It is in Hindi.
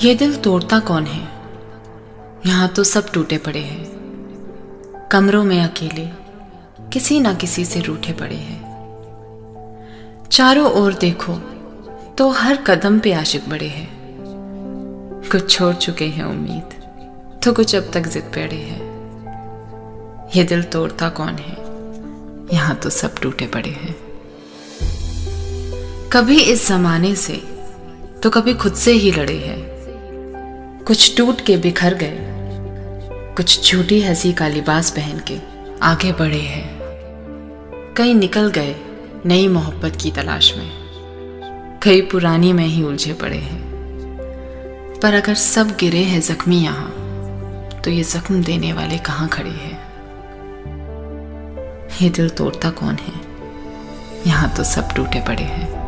ये दिल तोड़ता कौन है? यहाँ तो सब टूटे पड़े हैं। कमरों में अकेले किसी ना किसी से रूठे पड़े हैं। चारों ओर देखो तो हर कदम पे आशिक बड़े हैं। कुछ छोड़ चुके हैं उम्मीद तो कुछ अब तक जिद पे अड़े हैं। ये दिल तोड़ता कौन है? यहाँ तो सब टूटे पड़े हैं। कभी इस जमाने से तो कभी खुद से ही लड़े हैं। कुछ टूट के बिखर गए। कुछ झूठी हँसी का लिबास पहन के आगे बढ़े हैं। कई निकल गए नई मोहब्बत की तलाश में। कई पुरानी में ही उलझे पड़े हैं। पर अगर सब गिरे हैं जख्मी यहाँ तो ये जख्म देने वाले कहाँ खड़े हैं? ये दिल तोड़ता कौन है? यहाँ तो सब टूटे पड़े हैं।